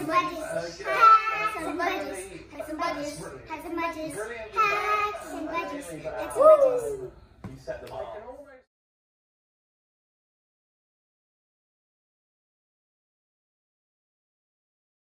somebody's hack, somebody's hack, somebody's hack, somebody's hack, somebody's hack, somebody's hack, somebody's hack, somebody's hack, somebody's hack,